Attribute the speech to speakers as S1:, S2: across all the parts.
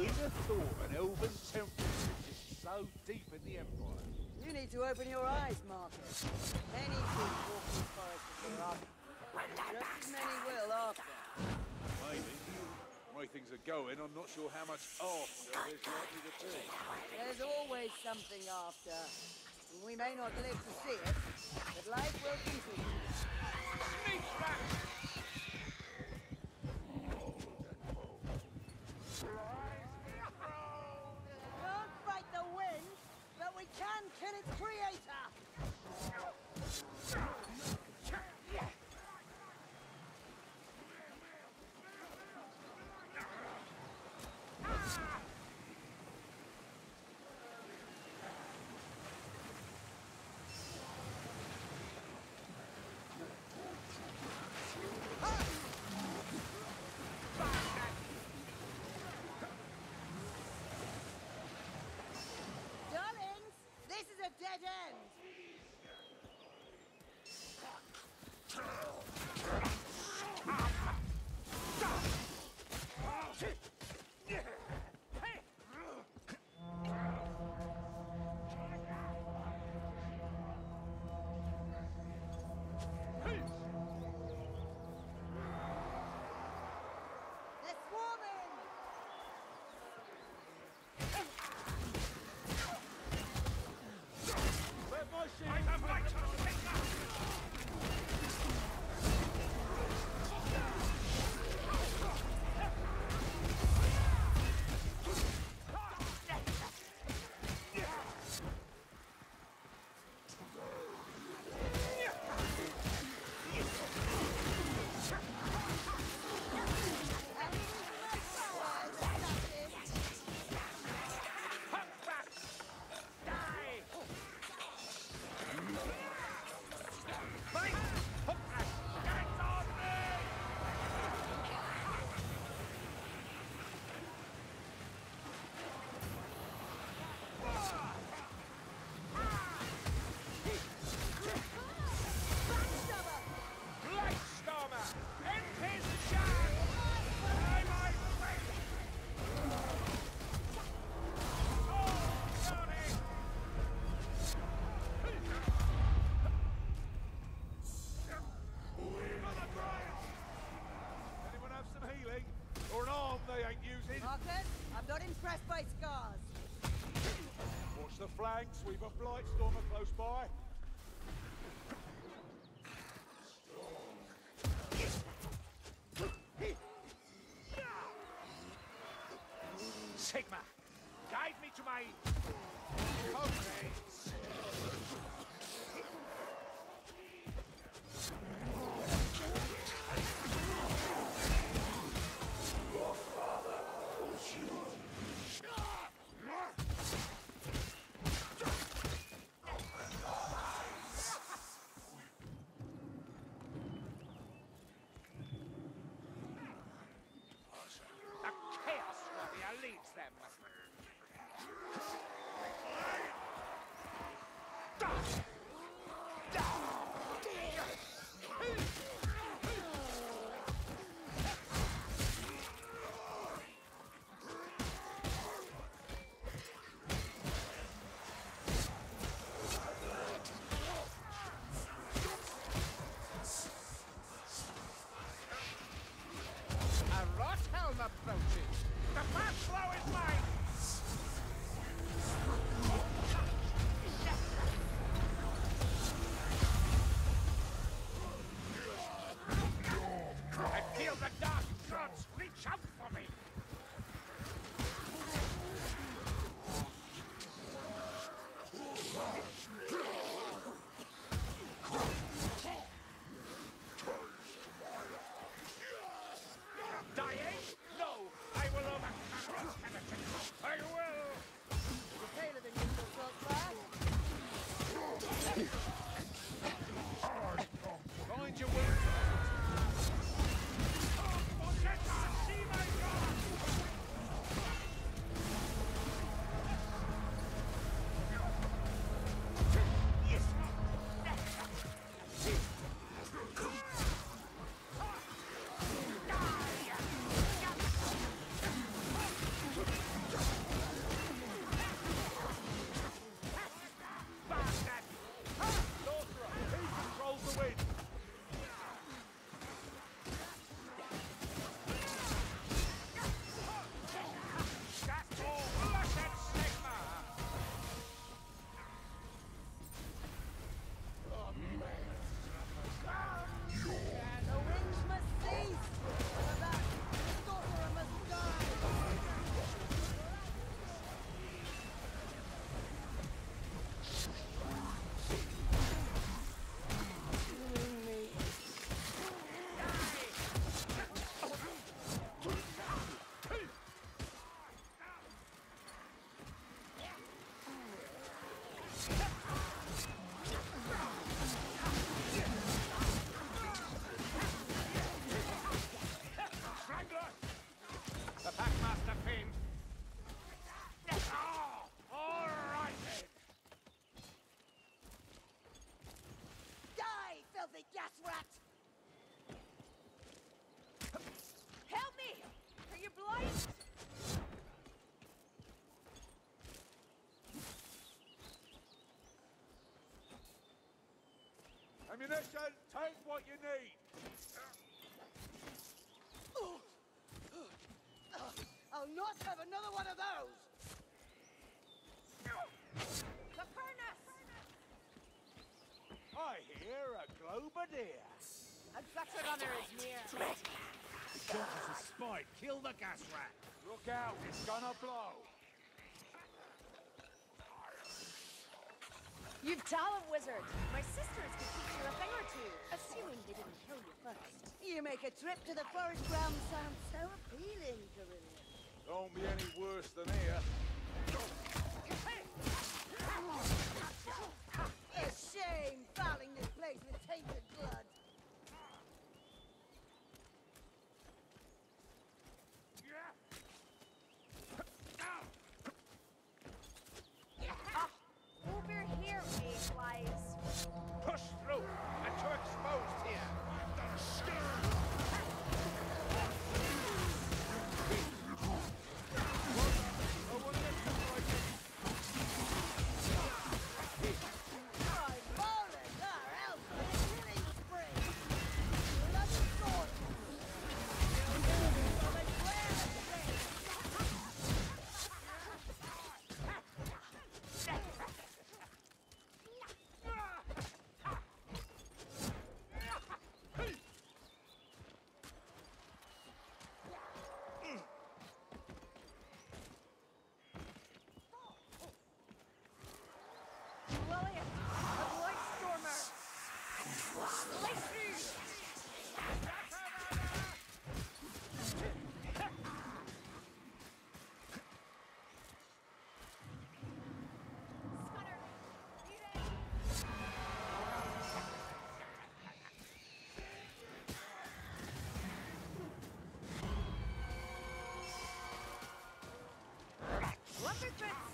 S1: Who'd have thought an elven temple is so deep in the Empire?
S2: You need to open your eyes, Markus. Many keep walking forests are up. Just as many will after.
S1: Maybe. The way things are going, I'm not sure how much after there's likely to be.
S2: There's always something after. And We may not live to see it, but life will continue.
S1: Sneak rat!
S2: Impressed by scars.
S3: Watch the flanks. We've a blight stormer close by. Sigmar, guide me to my comrades. Ammunition, take what you need.
S2: I'll not have another one of those! The furnace!
S3: I hear a Globadier.
S2: And Gutter Runner is near.
S3: Jones is spy. Kill the gas rat. Look out, it's gonna blow.
S4: You've talent, wizard. My sisters could teach you a thing or two, assuming they didn't kill you first.
S2: You make a trip to the forest realm sound so appealing, Kerillian.
S3: Don't be any worse than here.
S2: A shame fouling this place with tainted entrance!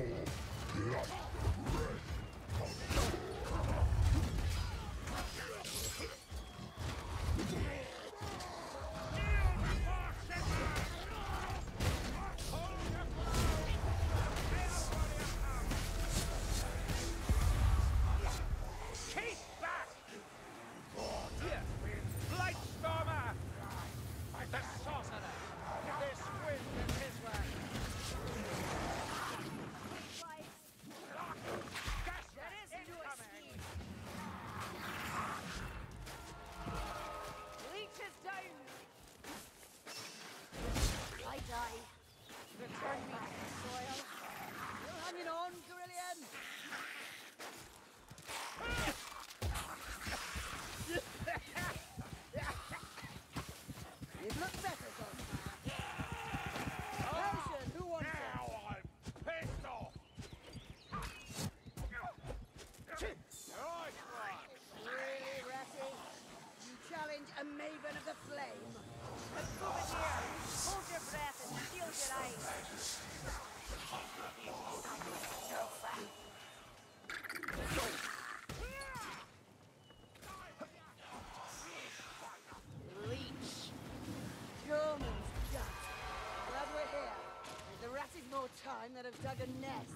S2: for life. dug a nest.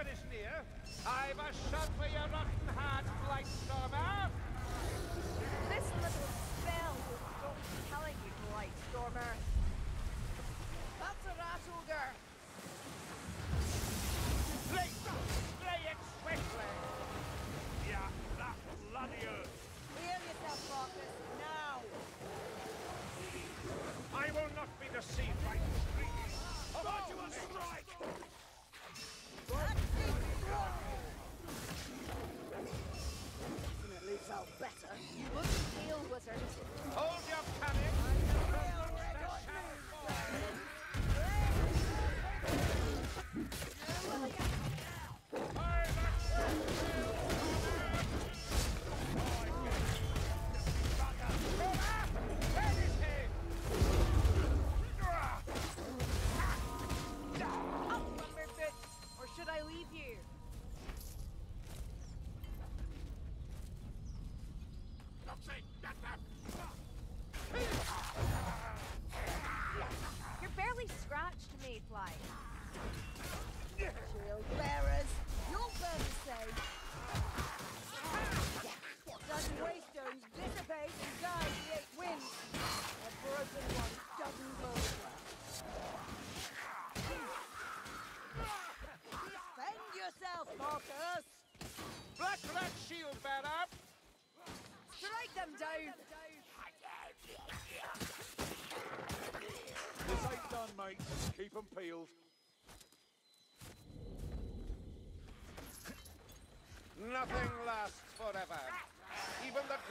S3: Spanish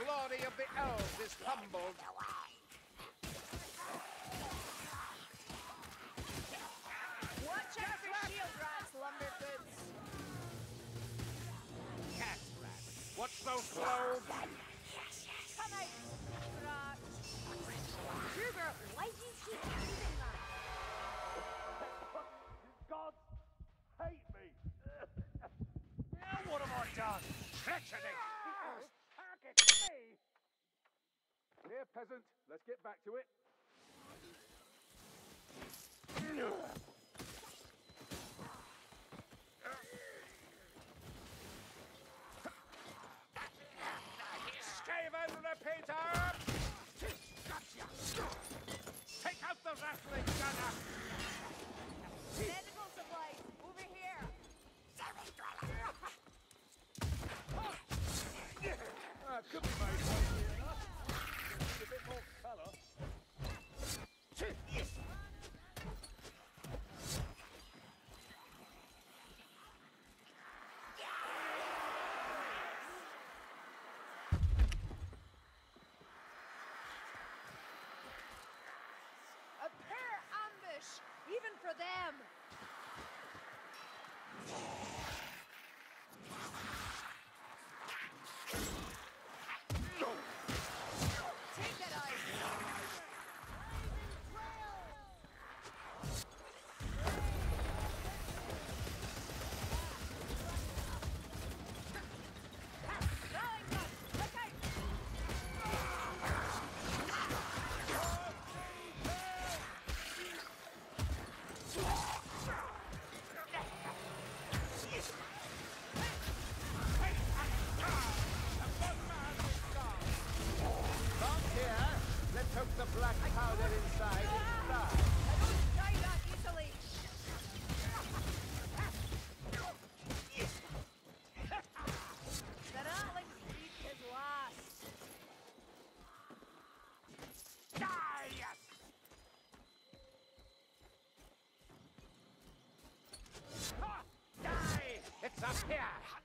S3: glory of the elves is humbled peasant. Let's get back to it. Skaven repeater! Gotcha! Take out the ratling gunner! Medical supplies, over here! That could be my for them! Let's go. Up here!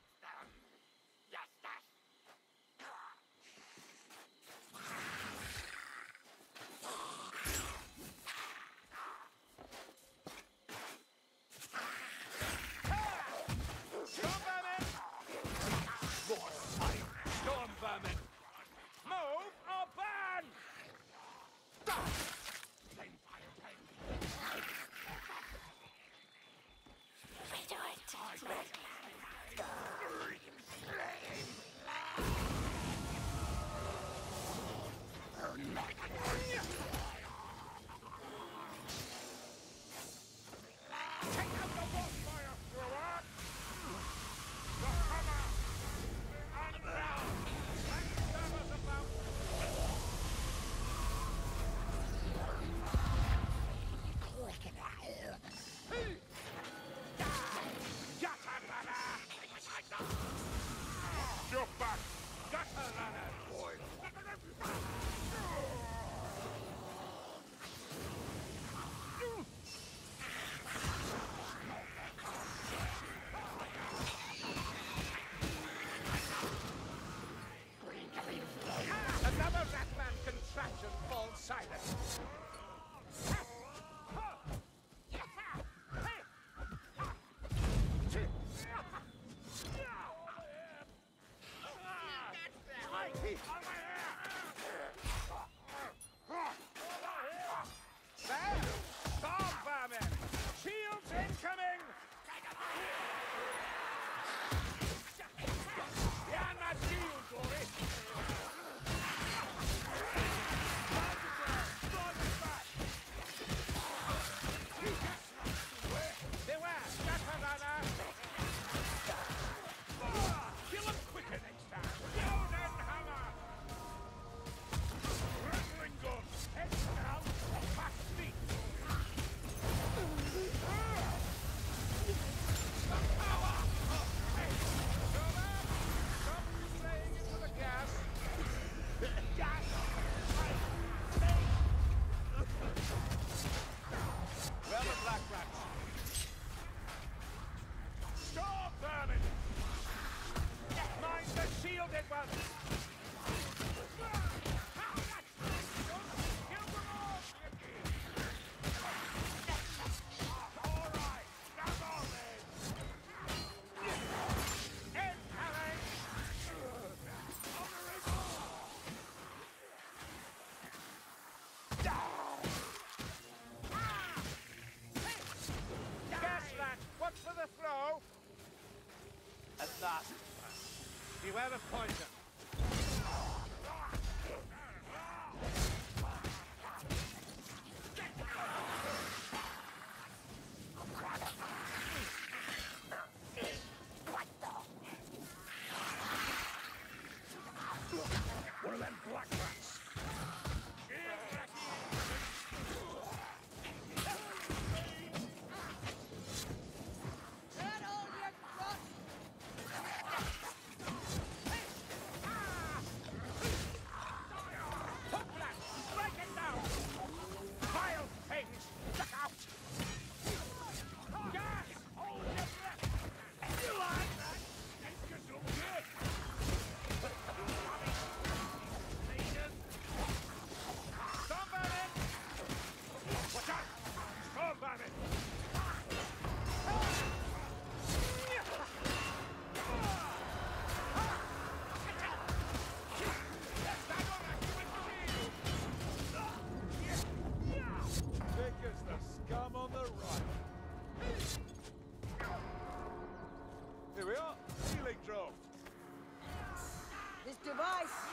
S1: At last.
S3: Beware of poison.
S2: device.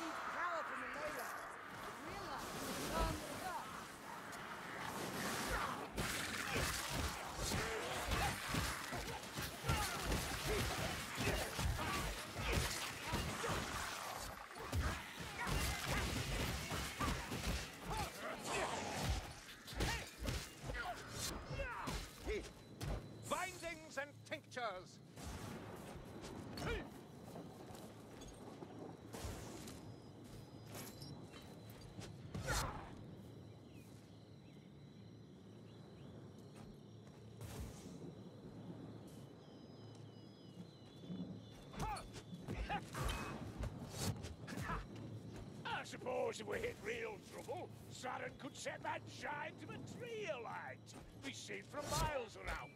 S3: course, if we hit real trouble, Saturn could set that shine to the tree alight. Be seen from miles around.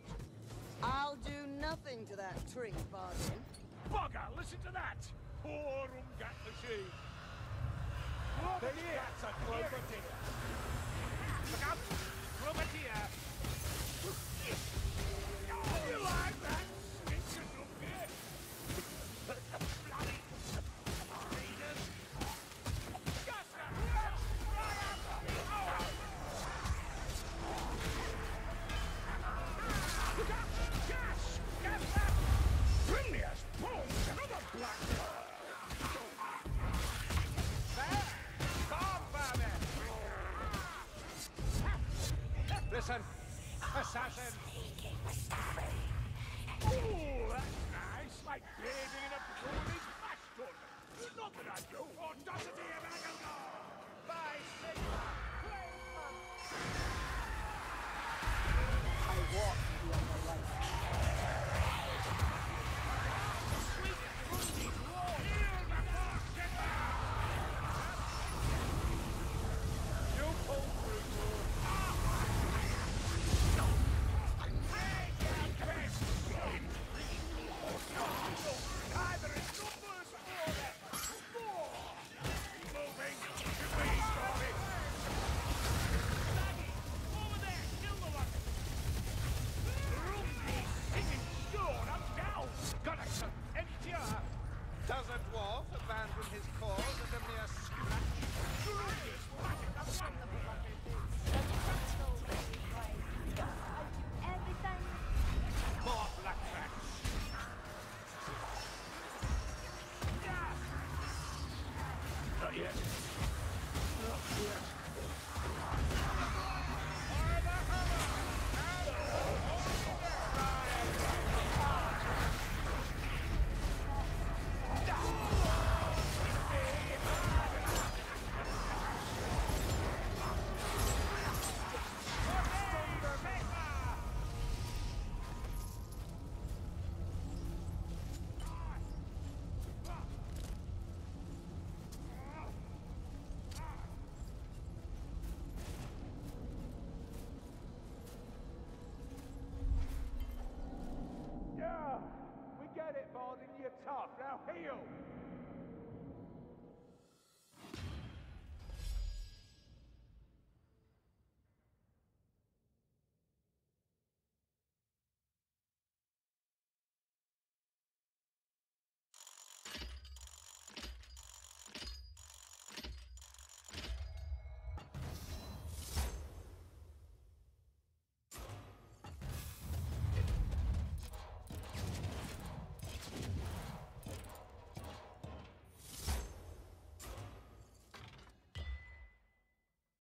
S2: I'll do nothing to that tree, Bardin.
S3: Bugger! listen to that! Poor umgak machine.
S1: Robert the ears
S3: Look out!
S1: assassin. radio